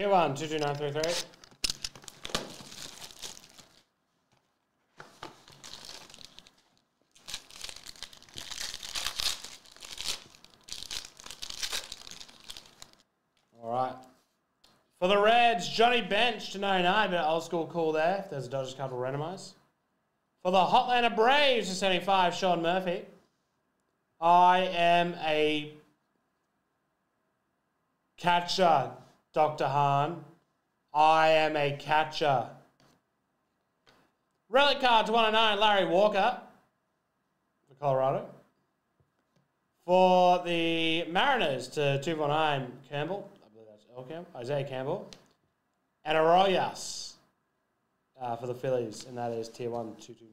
Tier 1, 22933. All right. For the Reds, Johnny Bench to 99, but old school call there. There's a Dodgers card to randomise. For the Hotlanta Braves to 75, Sean Murphy. I am a catcher, Dr. Hahn. I am a catcher. Relic card to 109, Larry Walker for Colorado. For the Mariners to 249, Campbell. I believe that's L Campbell. Isaiah Campbell. And Arroyas uh, for the Phillies, and that is tier 1, 229.